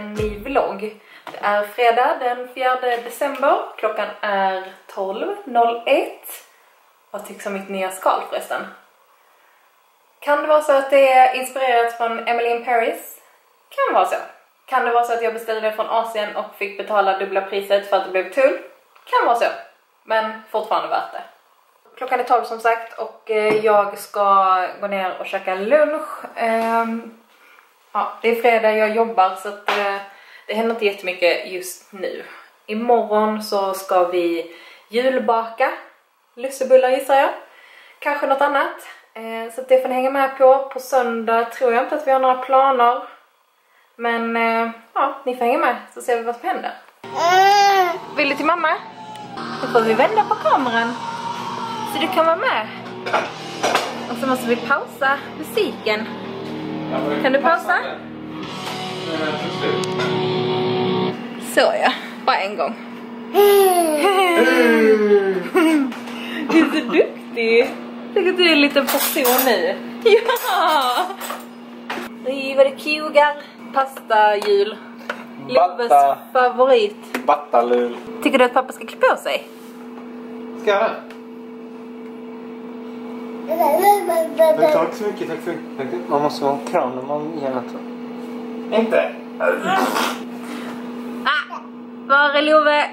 En ny vlogg. Det är fredag den 4 december. Klockan är 12.01. Vad tycks om mitt nya skal förresten? Kan det vara så att det är inspirerat från Emily in Paris? Kan vara så. Kan det vara så att jag beställde det från Asien och fick betala dubbla priset för att det blev tull? Kan vara så. Men fortfarande värt det. Klockan är 12 som sagt och eh, jag ska gå ner och käka lunch. Ehm, Ja, det är fredag, jag jobbar så att eh, det händer inte jättemycket just nu. Imorgon så ska vi julbaka lussebullar gissar jag. Kanske något annat. Eh, så att det får ni hänga med på. På söndag tror jag inte att vi har några planer. Men eh, ja, ni får hänga med så ser vi vad som händer. Vill du till mamma? Då får vi vända på kameran. Så du kan vara med. Och så måste vi pausa musiken. Kan du pausa? Så ja, bara en gång. Du är så duktig. Tänk att du är en liten person nu. Ja! Oj, vad det kugar. Pasta jul. Loves favorit. Battalul. Tycker du att pappa ska klä på sig? Ska jag? Men tack så mycket, tack för tack. Man måste vara en kram när man ger något. Inte? Ah! Var är Love?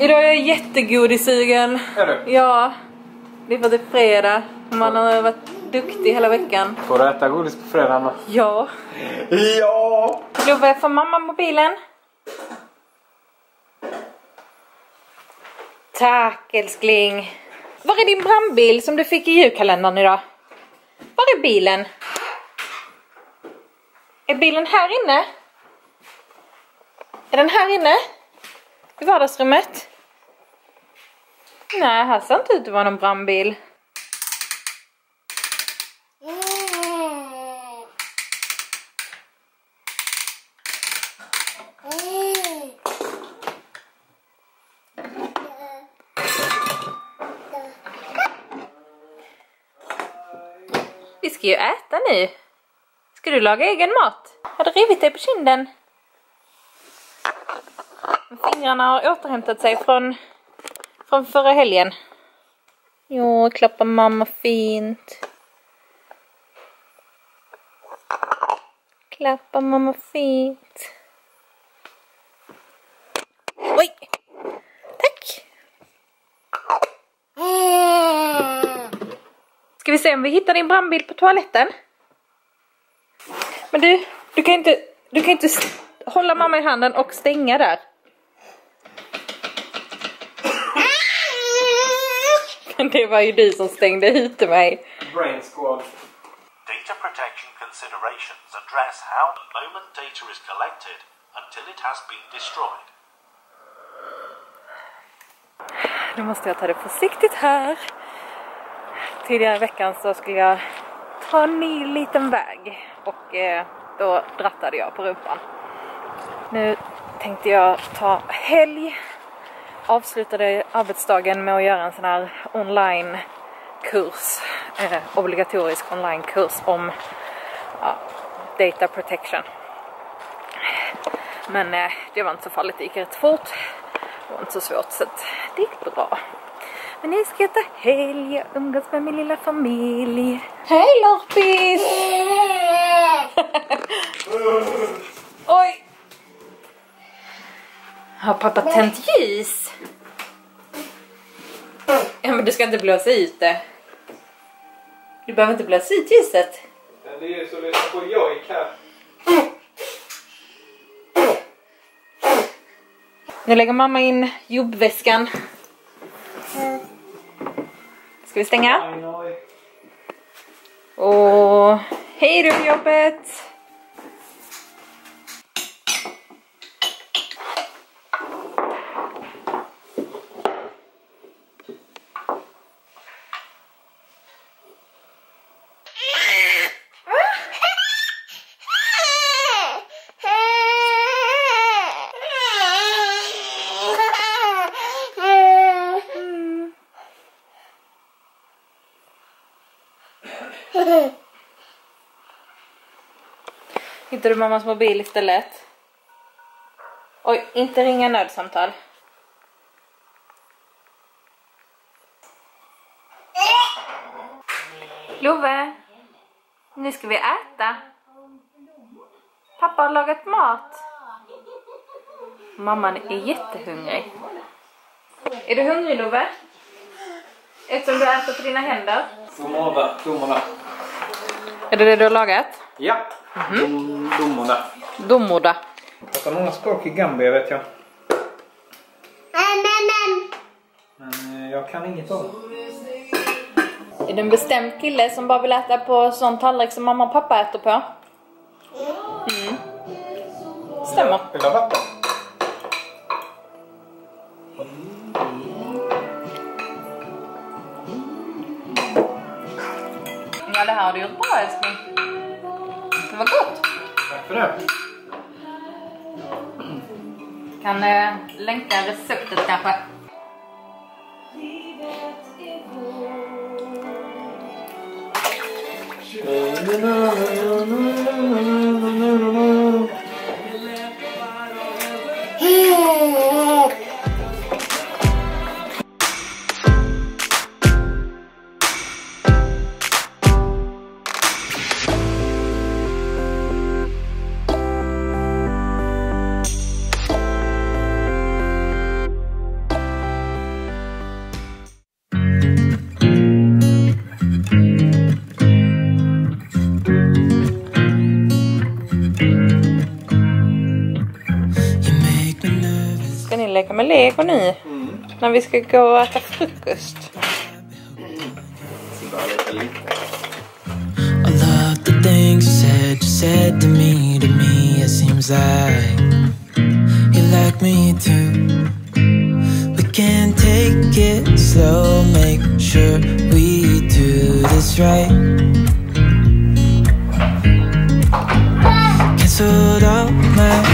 Idag är jag jättegodisugen. Är du? Ja. Det är för att det är fredag. Man har varit duktig hela veckan. Får du äta godis på fredagen då? Ja. Ja! Love, får mamma mobilen? Tack älskling. Var är din brandbil som du fick i julkalendern idag? Var är bilen? Är bilen här inne? Är den här inne? I vardagsrummet? Nej, här ser inte ut att vara någon brandbil. Mm ska ju äta nu. Ska du laga egen mat? Har du rivit dig på kinden? Fingrarna har återhämtat sig från, från förra helgen. Jo, klappar mamma fint. Klappar mamma fint. Oj! Tack! Ska vi se om vi hittar din brandbil på toaletten? Men du, du kan inte, du kan inte hålla mamma i handen och stänga där. Det var ju du som stängde ute mig. Brain squad. Data protection considerations address how the moment data is collected until it has been destroyed. Nu måste jag ta det försiktigt här. Tidigare i veckan så skulle jag ta en ny liten väg och eh, då drattade jag på rumpan. Nu tänkte jag ta helg. Avslutade arbetsdagen med att göra en sån här online kurs, eh, obligatorisk online kurs om ja, data protection. Men eh, det var inte så farligt, det gick rätt fort. Det var inte så svårt så det gick bra. Men nu ska jag ta helg och umgås med min lilla familj. Hej Lorpis! Oj! Har pappa tänt ljus? Ja men du ska inte blåsa ut det. Du behöver inte blåsa ut ljuset. Det är ju så lyssna på jojk här. Nu lägger mamma in jobbväskan. Ska vi stänga? Och hej då jobbet! Hittar du mammas mobil istället? Oj, inte ringa nödsamtal. Love, nu ska vi äta. Pappa har lagat mat. Mamman är jättehungrig. Är du hungrig Love? Eftersom du äter på dina händer? Får av blommorna. Är det det du har lagat? Ja. Blom, blommorna. Dommoda. Pratar många språk i Gambia vet jag. Men eh, jag kan inget om. Är du en bestämd kille som bara vill äta på sån tallrik som mamma och pappa äter på? Mm. Stämmer. Vill du ha vatten? Det här har du gjort bra älskling. Det var gott. Tack för det. Kan eh, länka receptet kanske. Ska leka med lego nu? När vi ska gå och äta frukost. Bara lite lite. All of the things you said, you said to me, to me, it seems like you like me too. We can take it slow, make sure we do this right. Cancelled all my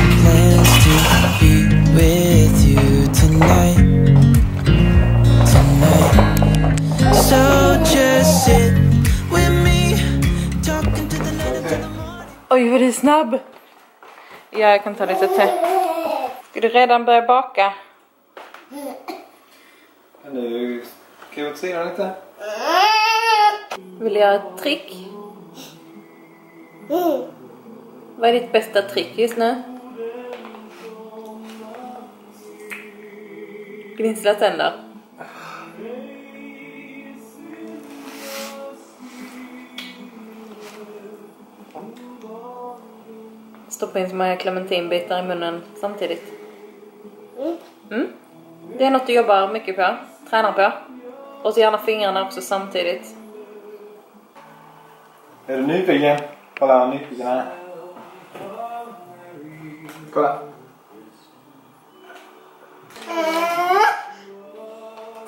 Oj, vad du är snabb! Ja, jag kan ta lite te. Ska du redan börja baka? Du, ska jag åt sidan lite? Vill du göra ett trick? Vad är ditt bästa trick just nu? Gnissla tänder. Stoppa in så många clementinbitar i munnen samtidigt. Mm. Det är något du jobbar mycket på, tränar på. Och så gärna fingrarna också samtidigt. Är du nyfiken? Kolla vad nyfiken han är. Kolla.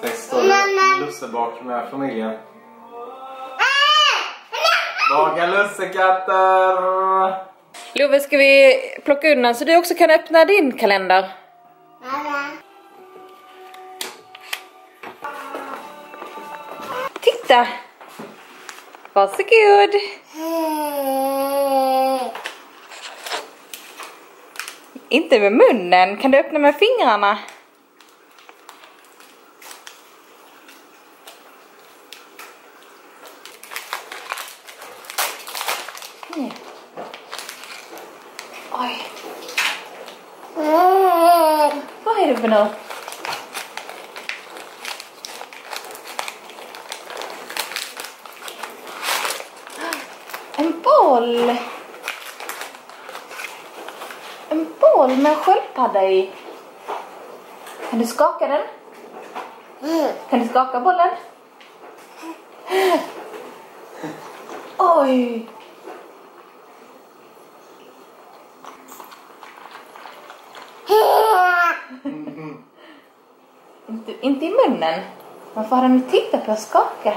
Testar du lussebak med familjen? Baka lussekatter! Love, ska vi plocka undan så du också kan öppna din kalender? Titta! Varsågod! Inte med munnen, kan du öppna med fingrarna? Nej. Oj. Vad är det för något? En boll! En boll med en sköldpadda i. Kan du skaka den? Kan du skaka bollen? Oj! Inte, i munnen. Varför har den tittat på och skaka?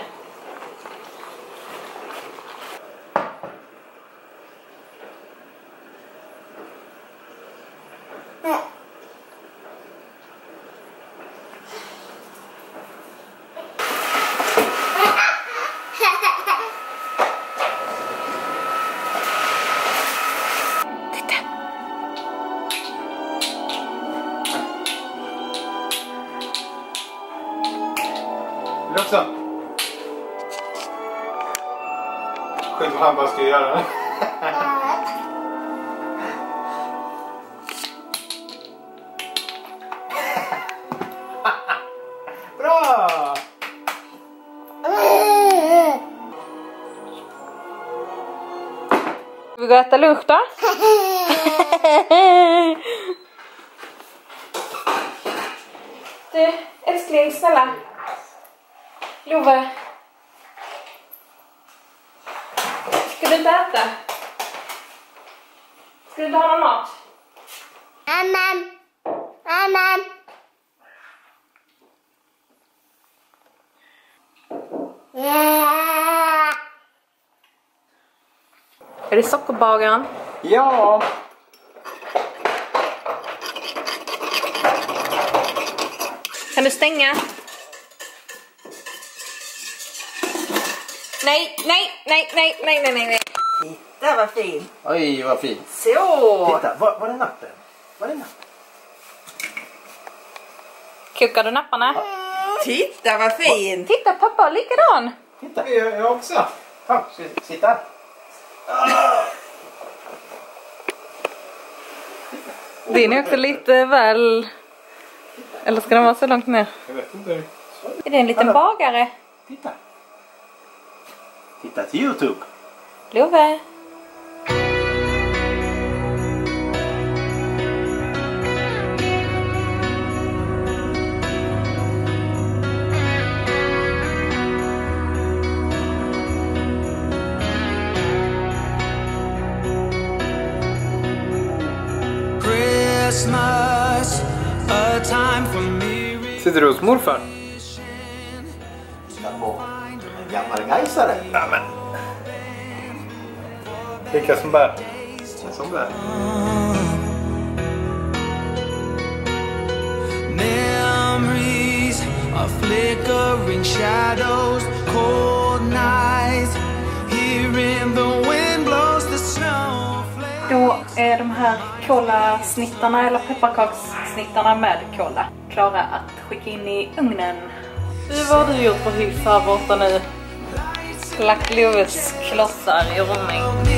Också. Skit vad han bara ska göra. Bra! Ska vi gå och äta lunch då? du, älskling, snälla. Love. Ska du inte äta? Ska du inte ha någon mat? Annan. Annan. Ja. Är det sockerbagaren? Ja! Kan du stänga? Nej, nej, nej, nej, nej, nej, nej, nej. Titta vad fin! Oj, vad fint. Så! Titta, var, var är nappen? Var är nappen? Kokar du napparna? Titta vad fin! Titta pappa, likadan! Titta, jag, jag också. Kom, sit- sitt där. Din är också lite väl... Eller ska den vara så långt ner? Jag vet inte. Är det en liten Hallå. bagare? Titta. Titta till Youtube. Love? Christmas, a time for me. Sitter du hos morfar? På gammal gaisare. Nämen. Vilka som bär? Sån där. Memories of flickering shadows, cold nights, hearing the wind blows the snowflakes. Då är de här kolasnittarna eller pepparkakssnittarna med kola klara att skicka in i ugnen. Vad har du gjort för hyss här borta nu? Lagt klossar i ordning.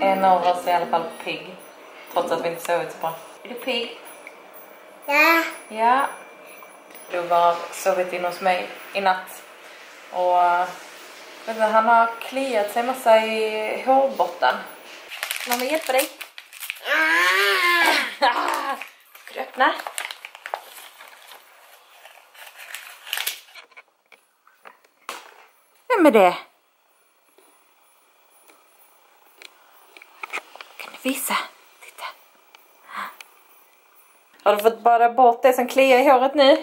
En av oss är i alla fall pigg. Trots att vi inte sovit så bra. Är du pigg? Ja. Ja. Du har sovit in hos mig i natt. Och vet du, han har kliat sig massa i hårbotten. Kan mamma hjälpa dig? Ah! Ska du öppna? Vem är det? Kan du visa? Titta. Har du fått bada bort det som kliar i håret nu?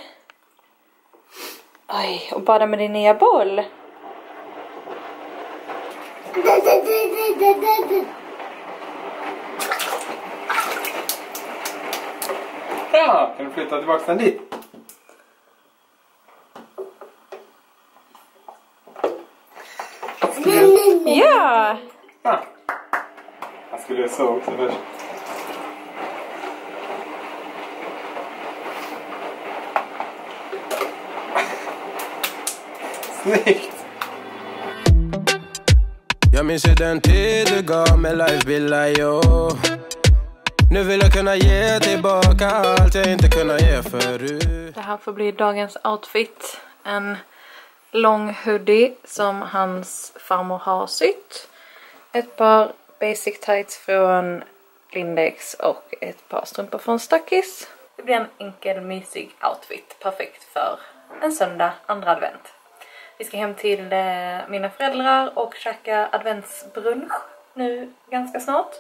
Oj, och bada med din nya boll. Ja, kan du flytta tillbaka den dit? Ja! Ja. Jag skulle göra så också först. Snyggt! Jag minns hur den tid du gav mig life yo Nu vill jag kunna ge tillbaka allt jag inte kunnat ge förut Det här får bli dagens outfit. En lång hoodie som hans farmor har sytt. Ett par basic tights från Lindex och ett par strumpor från Stuckis. Det blir en enkel mysig outfit, perfekt för en söndag, andra advent. Vi ska hem till eh, mina föräldrar och käka adventsbrunch nu ganska snart.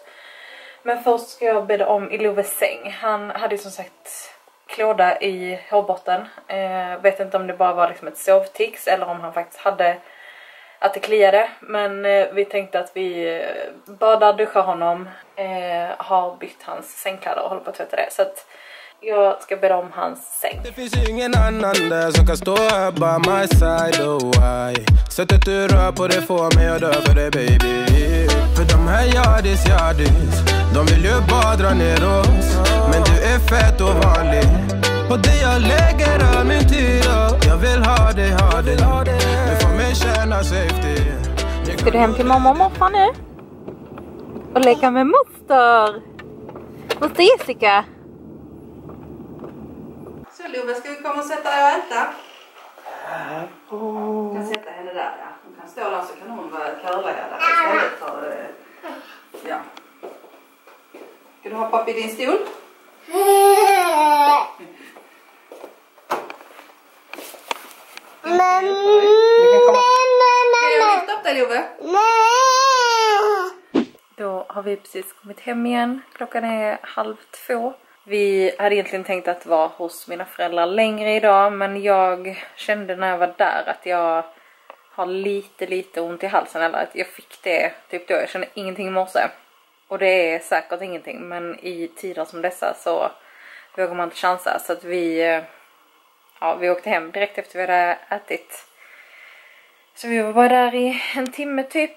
Men först ska jag bädda om i Loves säng. Han hade ju som sagt klåda i hårbotten. Eh, vet inte om det bara var liksom ett sovtics eller om han faktiskt hade att det kliade. Men eh, vi tänkte att vi eh, badar, duschar honom, eh, har bytt hans sängkläder och håller på att tvätta det. Så att jag ska bädda om hans säng. Det finns ingen annan där som kan stå här by my side, oh why Sättet du rör på det får mig att dö för dig baby För de här yardis, yardis De vill ju bara dra ner oss Men du är fett och vanlig på det jag lägger all min tid Jag vill ha dig, ha dig Du får mig känna safety Ska du hem till mamma och morfar nu? Och leka med moster? Moster Jessica? Så Love, ska vi komma och sätta dig och äta? Du kan sätta henne där ja. Hon kan stå där så kan hon vara curlad där istället för... eh, Ja. Ska du hoppa upp i din stol? Ska jag lyfta upp dig Love? Då har vi precis kommit hem igen. Klockan är halv två. Vi hade egentligen tänkt att vara hos mina föräldrar längre idag men jag kände när jag var där att jag har lite lite ont i halsen eller att jag fick det typ då. Jag kände ingenting i morse. Och det är säkert ingenting men i tider som dessa så vågar man inte chansa så att vi eh, ja, vi åkte hem direkt efter vi hade ätit. Så vi var bara där i en timme typ.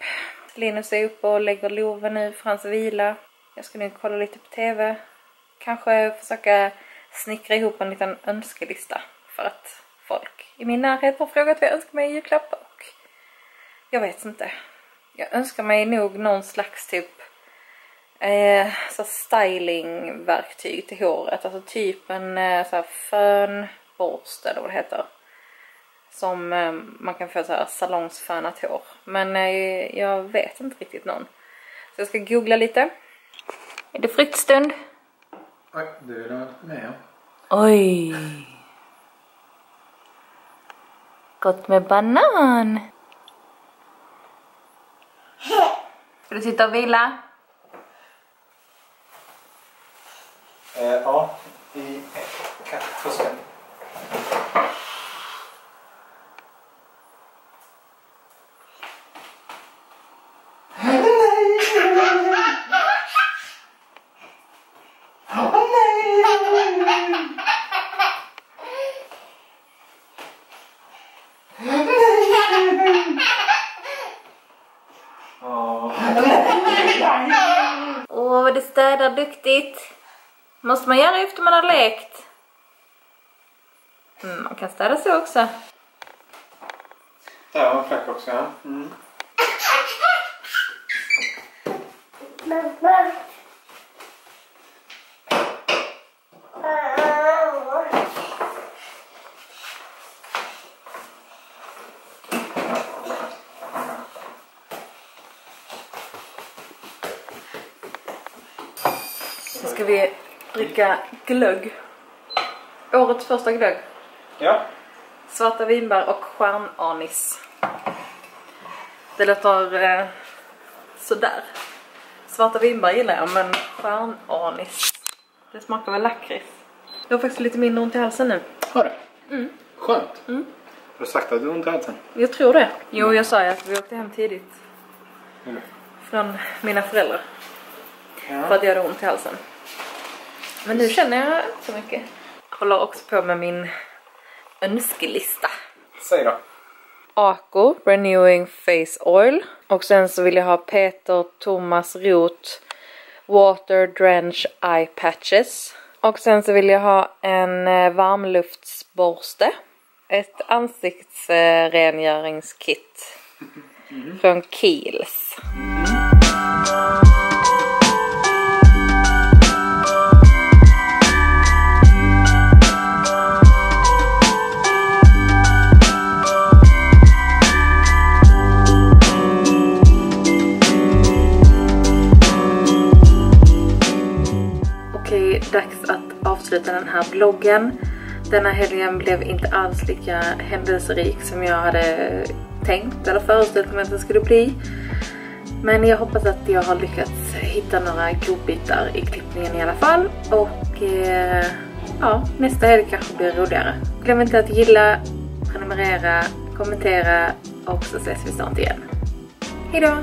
Linus är uppe och lägger Love nu för hans vila. Jag ska nu kolla lite på TV. Kanske försöka snickra ihop en liten önskelista för att folk i min närhet har frågat vad jag önskar mig i julklapp och jag vet inte. Jag önskar mig nog någon slags typ eh, så stylingverktyg till håret. Alltså typ en eh, så här fönborste eller vad det heter. Som eh, man kan få så här salongsfönat hår. Men eh, jag vet inte riktigt någon. Så jag ska googla lite. Är det fruktstund? Oj, du är nog med. Oj! Gott med banan! Ska du sitta och vila? Eh, ja, i kanske Åh sekunder. Åh, vad det städar duktigt! Måste man göra efter man har lekt? Mm, man kan städa så också. Där var en fläck också. Ja. Mm. Nu ska vi dricka glögg. Årets första glögg. Ja. Svarta vinbär och stjärnanis. Det låter eh, sådär. Svarta vinbär gillar jag men stjärnanis. Det smakar väl lakrits. Jag har faktiskt lite mindre ont i halsen nu. Har du? Mm. Skönt. Mm. Har du sagt att du har ont i halsen? Jag tror det. Jo, jag sa ju att vi åkte hem tidigt. Mm. Från mina föräldrar. Ja. För att jag hade ont i halsen. Men nu känner jag inte så mycket. Håller också på med min önskelista. Säg då. Ako Renewing Face Oil. Och sen så vill jag ha Peter Thomas Roth Water Drench Eye Patches. Och sen så vill jag ha en eh, varmluftsborste. Ett ansiktsrengöringskit. Från Kiehl's. Dags att avsluta den här vloggen. Denna helgen blev inte alls lika händelserik som jag hade tänkt eller föreställt mig att den skulle bli. Men jag hoppas att jag har lyckats hitta några godbitar i klippningen i alla fall. Och eh, ja, nästa helg kanske blir roligare. Glöm inte att gilla, prenumerera, kommentera och så ses vi snart igen. Hejdå!